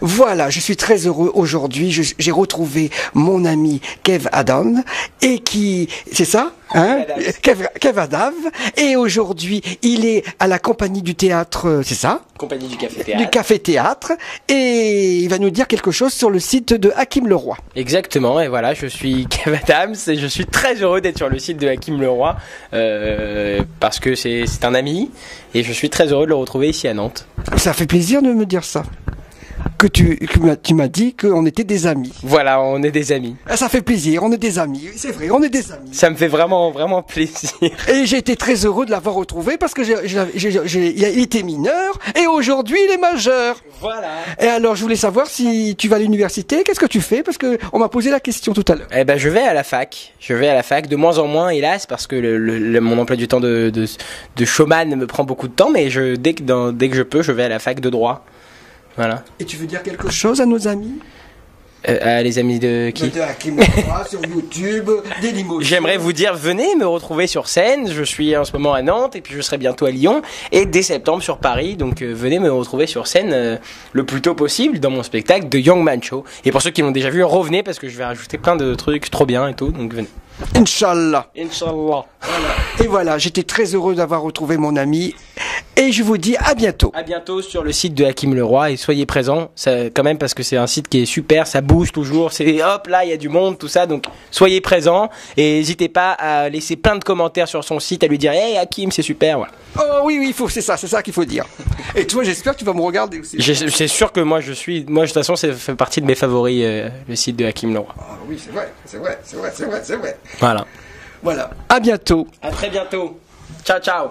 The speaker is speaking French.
Voilà, je suis très heureux aujourd'hui. J'ai retrouvé mon ami Kev Adam et qui, c'est ça, hein Kev, Kev Adam. Et aujourd'hui, il est à la compagnie du théâtre, c'est ça Compagnie du Café Du Théâtre. Café Théâtre. Et il va nous dire quelque chose sur le site de Hakim Leroy. Exactement, et voilà, je suis Kev Adams et je suis très heureux d'être sur le site de Hakim Leroy euh, parce que c'est un ami et je suis très heureux de le retrouver ici à Nantes. Ça fait plaisir de me dire ça. Que tu, que tu m'as dit qu'on était des amis. Voilà, on est des amis. Ah, Ça fait plaisir, on est des amis. C'est vrai, on est des amis. Ça me fait vraiment, vraiment plaisir. Et j'ai été très heureux de l'avoir retrouvé parce que il était mineur et aujourd'hui il est majeur. Voilà. Et alors je voulais savoir si tu vas à l'université, qu'est-ce que tu fais? Parce que on m'a posé la question tout à l'heure. Eh ben, je vais à la fac. Je vais à la fac de moins en moins, hélas, parce que le, le- le- mon emploi du temps de, de, de showman me prend beaucoup de temps, mais je, dès, que, dans- dès que je peux, je vais à la fac de droit. Voilà. Et tu veux dire quelque chose à nos amis Euh, à les amis de qui De sur YouTube, Dailymotion. J'aimerais vous dire, venez me retrouver sur scène. Je suis en ce moment à Nantes et puis je serai bientôt à Lyon et dès septembre sur Paris. Donc euh, venez me retrouver sur scène euh, le plus tôt possible dans mon spectacle de Young Man Show. Et pour ceux qui l'ont déjà vu, revenez parce que je vais rajouter plein de trucs trop bien et tout. Donc venez. Inch'Allah. Inch'Allah. Et voilà, j'étais très heureux d'avoir retrouvé mon ami et je vous dis à bientôt. À bientôt sur le site de Hakim Leroy et soyez présents ça, quand même parce que c'est un site qui est super, ça bouge toujours, c'est hop là il y a du monde, tout ça, donc soyez présents et n'hésitez pas à laisser plein de commentaires sur son site, à lui dire hey Hakim c'est super, voilà. Oh oui, oui, c'est ça, c'est ça qu'il faut dire. Et toi, j'espère que tu vas me regarder aussi. C'est sûr que moi je suis, moi de toute façon ça fait partie de mes favoris euh, le site de Hakim Leroy. Ah oui, c'est vrai, c'est vrai, c'est vrai, c'est vrai, c'est vrai. Voilà. Voilà. À bientôt. À très bientôt. Ciao ciao.